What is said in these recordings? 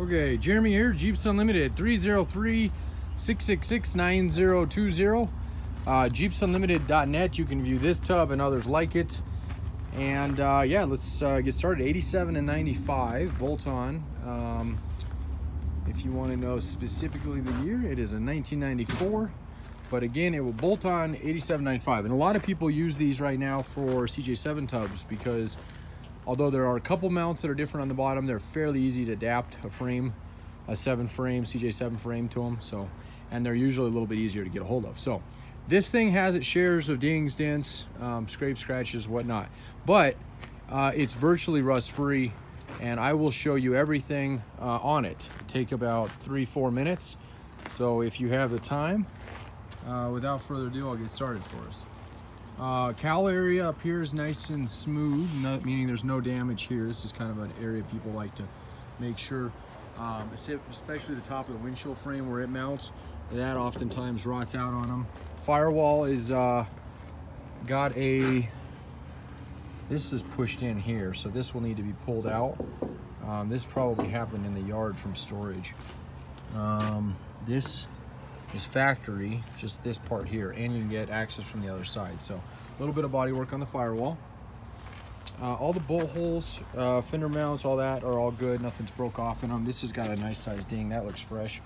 Okay, Jeremy here, Jeeps Unlimited, 303-666-9020. Uh, JeepsUnlimited.net, you can view this tub and others like it. And uh, yeah, let's uh, get started. 87 and 95, bolt-on. Um, if you want to know specifically the year, it is a 1994. But again, it will bolt on 8795. And a lot of people use these right now for CJ7 tubs because although there are a couple mounts that are different on the bottom, they're fairly easy to adapt a frame, a seven frame, CJ7 frame to them. So, and they're usually a little bit easier to get a hold of. So this thing has its shares of dings, dents, um, scrapes, scratches, whatnot, but uh, it's virtually rust free and I will show you everything uh, on it. Take about three, four minutes. So if you have the time, uh, without further ado, I'll get started for us. Uh, cowl area up here is nice and smooth, meaning there's no damage here. This is kind of an area people like to make sure, um, especially the top of the windshield frame where it mounts, that oftentimes rots out on them. Firewall is uh, got a, this is pushed in here, so this will need to be pulled out. Um, this probably happened in the yard from storage. Um, this is factory, just this part here, and you can get access from the other side. So a little bit of body work on the firewall. Uh, all the bolt holes, uh, fender mounts, all that are all good. Nothing's broke off in them. This has got a nice size ding. That looks fresh.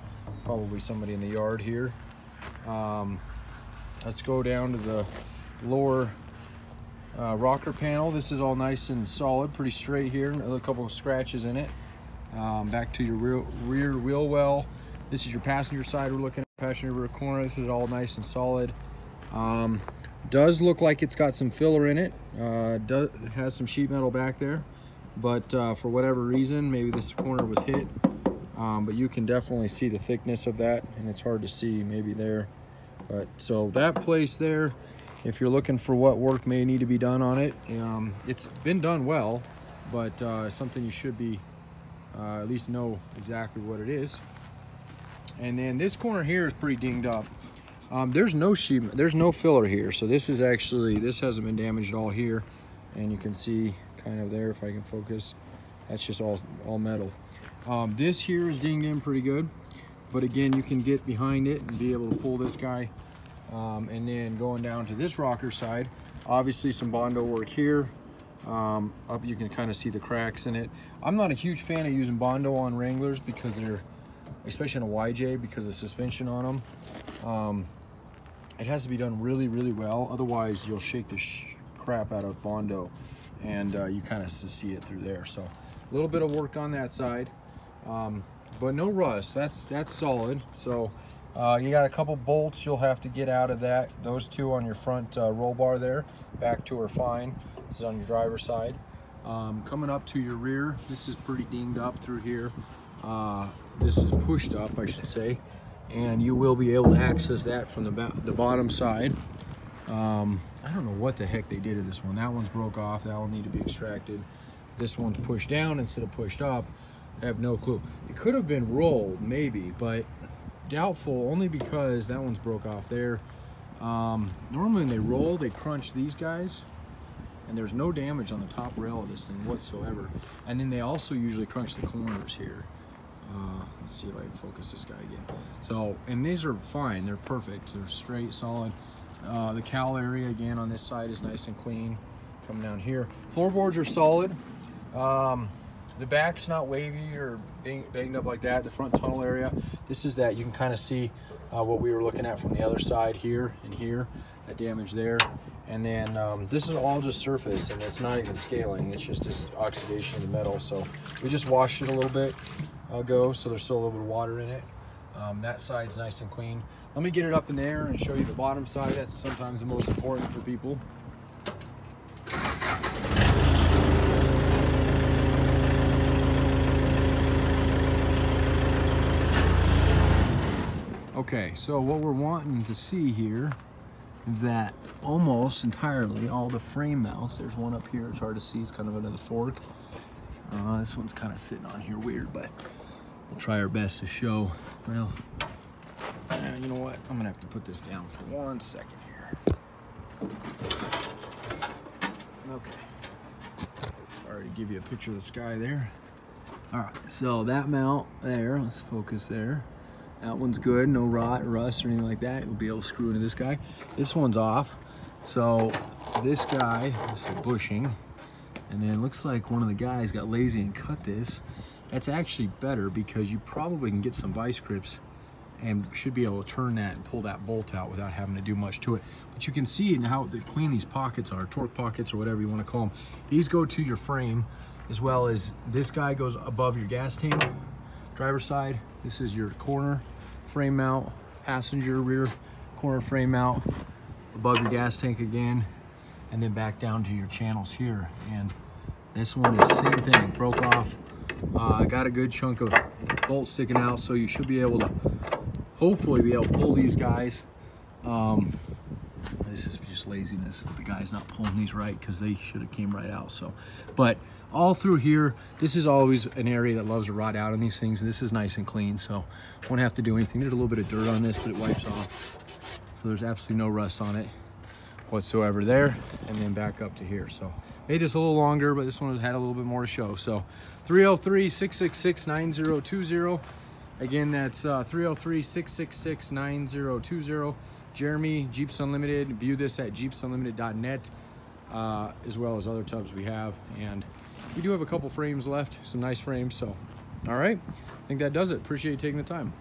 Probably somebody in the yard here. Um, let's go down to the lower uh, rocker panel. This is all nice and solid, pretty straight here. A couple of scratches in it. Um, back to your rear, rear wheel well. This is your passenger side we're looking at, passenger rear corner. This is all nice and solid. Um, does look like it's got some filler in it. Uh, does, has some sheet metal back there, but uh, for whatever reason, maybe this corner was hit. Um, but you can definitely see the thickness of that, and it's hard to see maybe there. But so that place there, if you're looking for what work may need to be done on it, um, it's been done well, but uh, something you should be uh, at least know exactly what it is. And then this corner here is pretty dinged up. Um, there's no sheet, there's no filler here. So this is actually, this hasn't been damaged at all here. And you can see kind of there, if I can focus, that's just all, all metal. Um, this here is dinged in pretty good. But again, you can get behind it and be able to pull this guy. Um, and then going down to this rocker side, obviously some Bondo work here. Um, up you can kind of see the cracks in it. I'm not a huge fan of using Bondo on Wranglers because they're, especially on a YJ, because of suspension on them. Um, it has to be done really, really well. Otherwise, you'll shake the crap out of Bondo and uh, you kind of see it through there. So a little bit of work on that side, um, but no rust. That's, that's solid. So uh, you got a couple bolts you'll have to get out of that. Those two on your front uh, roll bar there, back two are fine. This is on your driver's side. Um, coming up to your rear, this is pretty dinged up through here. Uh, this is pushed up, I should say and you will be able to access that from the, the bottom side. Um, I don't know what the heck they did to this one. That one's broke off. That will need to be extracted. This one's pushed down instead of pushed up. I have no clue. It could have been rolled, maybe, but doubtful only because that one's broke off there. Um, normally when they roll, they crunch these guys and there's no damage on the top rail of this thing whatsoever. And then they also usually crunch the corners here. Uh, let's see if I can focus this guy again. So, and these are fine. They're perfect. They're straight, solid. Uh, the cowl area, again, on this side is nice and clean. Coming down here. Floorboards are solid. Um, the back's not wavy or bang, banged up like that. The front tunnel area, this is that. You can kind of see uh, what we were looking at from the other side here and here. That damage there. And then um, this is all just surface and it's not even scaling. It's just this oxidation of the metal. So we just washed it a little bit ago, so there's still a little bit of water in it. Um, that side's nice and clean. Let me get it up in there and show you the bottom side. That's sometimes the most important for people. Okay, so what we're wanting to see here is that almost entirely all the frame mounts, there's one up here, it's hard to see, it's kind of another fork. Uh, this one's kind of sitting on here weird, but we'll try our best to show. Well, you know what? I'm gonna have to put this down for one second here. Okay. To give you a picture of the sky there. All right, so that mount there, let's focus there. That one's good, no rot, rust, or anything like that. You'll be able to screw into this guy. This one's off. So this guy, this is bushing, and then looks like one of the guys got lazy and cut this. That's actually better because you probably can get some vice grips and should be able to turn that and pull that bolt out without having to do much to it. But you can see how clean these pockets are, torque pockets or whatever you want to call them. These go to your frame as well as this guy goes above your gas tank, driver side. This is your corner frame mount, passenger rear corner frame mount, above your gas tank again, and then back down to your channels here. And this one is same thing, broke off. Uh, got a good chunk of bolt sticking out, so you should be able to hopefully be able to pull these guys. Um, this is just laziness. The guy's not pulling these right because they should have came right out. So, but all through here, this is always an area that loves to rot out on these things. And this is nice and clean, so won't have to do anything. There's a little bit of dirt on this, but it wipes off. So there's absolutely no rust on it whatsoever there. And then back up to here. So made this a little longer, but this one has had a little bit more to show. So 303-666-9020. Again, that's 303-666-9020. Uh, Jeremy, Jeeps Unlimited. View this at jeepsunlimited.net, uh, as well as other tubs we have. And we do have a couple frames left, some nice frames. So, all right, I think that does it. Appreciate you taking the time.